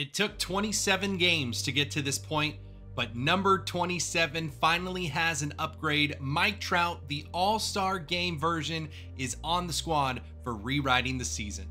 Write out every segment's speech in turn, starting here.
It took 27 games to get to this point, but number 27 finally has an upgrade. Mike Trout, the All Star Game version, is on the squad for rewriting the season.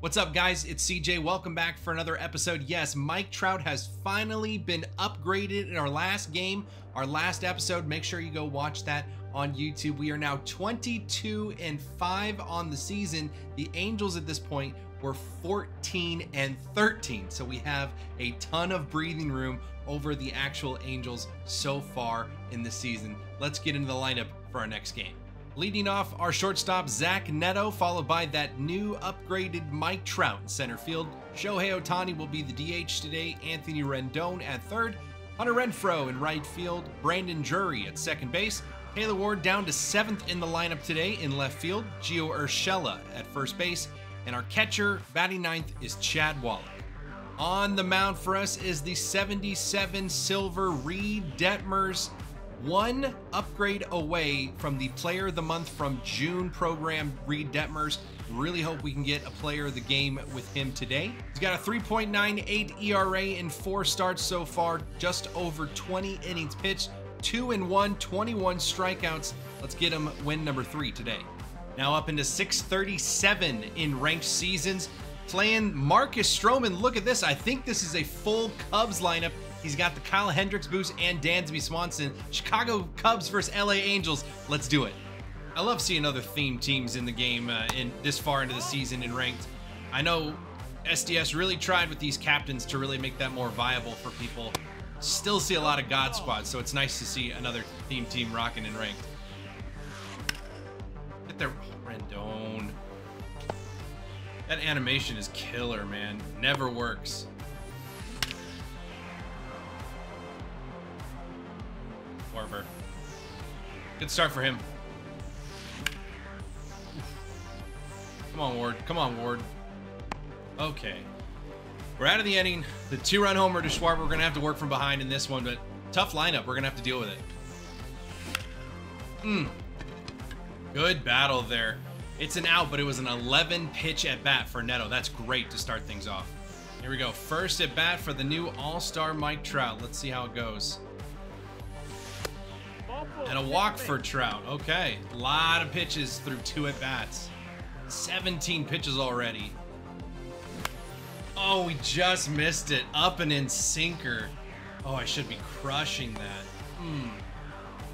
What's up, guys? It's CJ. Welcome back for another episode. Yes, Mike Trout has finally been upgraded in our last game, our last episode. Make sure you go watch that on YouTube. We are now 22 and 5 on the season. The Angels at this point we're 14 and 13. So we have a ton of breathing room over the actual Angels so far in the season. Let's get into the lineup for our next game. Leading off our shortstop, Zach Neto, followed by that new upgraded Mike Trout in center field. Shohei Ohtani will be the DH today. Anthony Rendon at third. Hunter Renfroe in right field. Brandon Drury at second base. Taylor Ward down to seventh in the lineup today in left field. Gio Urshela at first base. And our catcher, batting ninth, is Chad Wallach. On the mound for us is the 77 Silver Reed Detmers, one upgrade away from the Player of the Month from June program, Reed Detmers. Really hope we can get a player of the game with him today. He's got a 3.98 ERA in four starts so far, just over 20 innings pitched, 2 and 1, 21 strikeouts. Let's get him win number three today. Now up into 637 in ranked seasons. Playing Marcus Stroman. Look at this. I think this is a full Cubs lineup. He's got the Kyle Hendricks boost and Dansby Swanson. Chicago Cubs versus LA Angels. Let's do it. I love seeing other theme teams in the game uh, in this far into the season in ranked. I know SDS really tried with these captains to really make that more viable for people. Still see a lot of God squads, so it's nice to see another theme team rocking in ranked. Rendon. That animation is killer, man. Never works. Warber. Good start for him. Come on, Ward. Come on, Ward. Okay. We're out of the inning. The two-run homer to Schwarber. We're going to have to work from behind in this one, but tough lineup. We're going to have to deal with it. Hmm. Good battle there. It's an out, but it was an 11 pitch at bat for Neto. That's great to start things off. Here we go. First at bat for the new All-Star Mike Trout. Let's see how it goes. And a walk for Trout. Okay. A lot of pitches through two at bats. 17 pitches already. Oh, we just missed it. Up and in sinker. Oh, I should be crushing that. Hmm.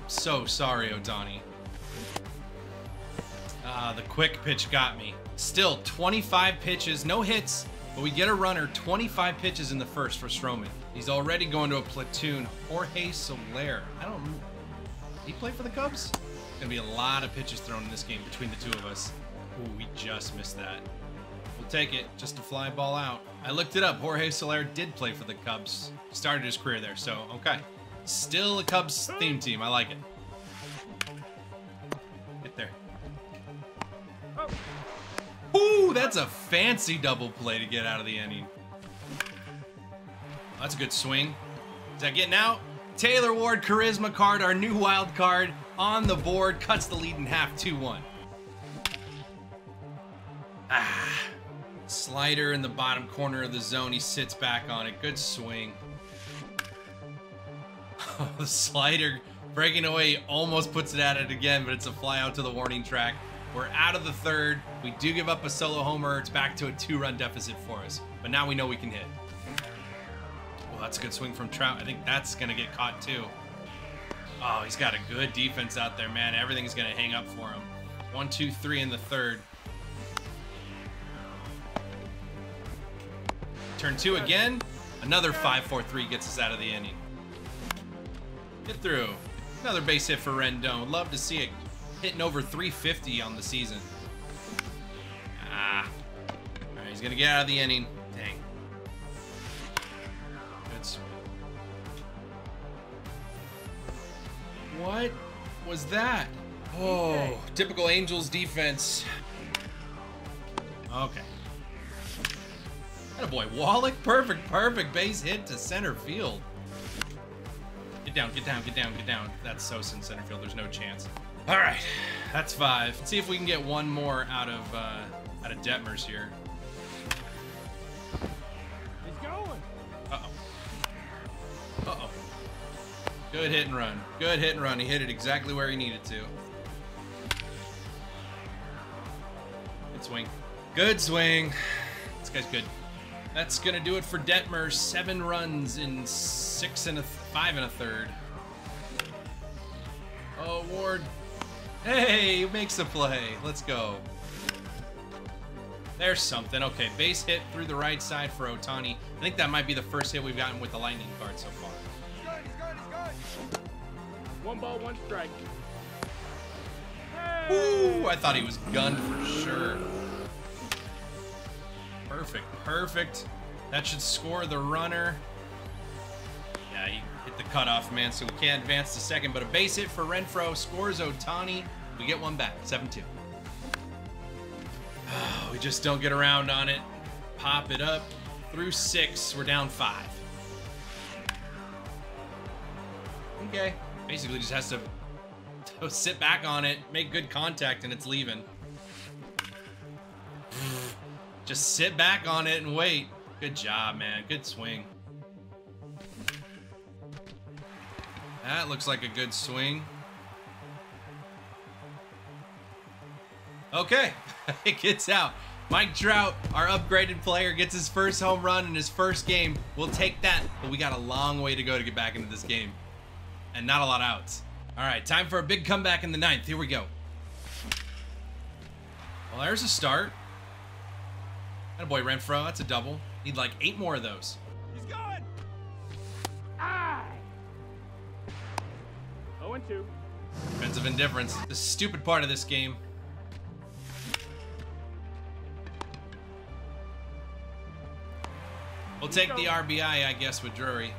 So sorry, Ohtani. Uh, the quick pitch got me. Still, 25 pitches, no hits, but we get a runner, 25 pitches in the first for Stroman. He's already going to a platoon. Jorge Soler. I don't. he play for the Cubs? Gonna be a lot of pitches thrown in this game between the two of us. Ooh, we just missed that. We'll take it. Just a fly ball out. I looked it up. Jorge Soler did play for the Cubs. Started his career there, so okay. Still a Cubs theme team. I like it. Ooh, that's a fancy double play to get out of the inning. That's a good swing. Is that getting out? Taylor Ward Charisma card, our new wild card, on the board, cuts the lead in half 2-1. Ah, slider in the bottom corner of the zone. He sits back on it. Good swing. The slider breaking away almost puts it at it again, but it's a fly out to the warning track. We're out of the third. We do give up a solo homer. It's back to a two-run deficit for us. But now we know we can hit. Well, that's a good swing from Trout. I think that's going to get caught too. Oh, he's got a good defense out there, man. Everything's going to hang up for him. One, two, three in the third. Turn two again. Another 5-4-3 gets us out of the inning. Get through. Another base hit for Rendon. Love to see it hitting over 350 on the season. Ah. Alright, he's gonna get out of the inning. Dang. Good swing. What was that? Oh, typical Angels defense. Okay. That boy, Wallach, perfect, perfect base hit to center field. Get down, get down, get down, get down. That's Sosa in center field. There's no chance. All right, that's five. Let's see if we can get one more out of uh, out of Detmers here. He's going. Uh oh. Uh oh. Good hit and run. Good hit and run. He hit it exactly where he needed to. Good swing. Good swing. This guy's good. That's gonna do it for Detmer. Seven runs in six and a five and a third. Oh, Ward. Hey, makes a play. Let's go. There's something. Okay, base hit through the right side for Ohtani. I think that might be the first hit we've gotten with the lightning card so far. One ball, one strike. Ooh, I thought he was gunned for sure. Perfect, perfect. That should score the runner. Yeah, he hit the cutoff, man, so we can't advance to second. But a base hit for Renfroe, scores Ohtani. We get one back, 7-2. Oh, we just don't get around on it. Pop it up through six. We're down five. Okay. Basically just has to sit back on it, make good contact, and it's leaving. Just sit back on it and wait. Good job, man. Good swing. That looks like a good swing. Okay, it gets out. Mike Trout, our upgraded player, gets his first home run in his first game. We'll take that, but we got a long way to go to get back into this game. And not a lot of outs. All right, time for a big comeback in the ninth. Here we go. Well, there's a start. That boy Renfroe. that's a double. Need like eight more of those. He's going. Ah. 0 and 2. Defensive indifference. The stupid part of this game. We'll take the RBI, I guess, with Drury.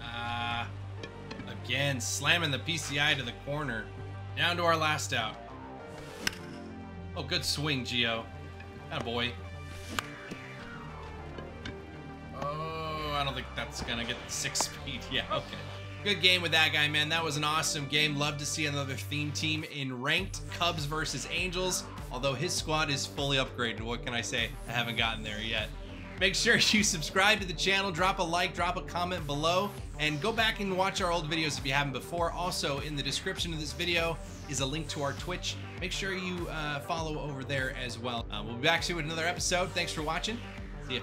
Uh, again, slamming the PCI to the corner. Down to our last out. Oh, good swing, Gio. That boy. Oh, I don't think that's gonna get six speed. Yeah, okay. Good game with that guy, man. That was an awesome game. Love to see another theme team in ranked Cubs versus Angels. Although his squad is fully upgraded. What can I say? I haven't gotten there yet. Make sure you subscribe to the channel, drop a like, drop a comment below, and go back and watch our old videos if you haven't before. Also, in the description of this video is a link to our Twitch. Make sure you uh, follow over there as well. Uh, we'll be back soon with another episode. Thanks for watching. See ya.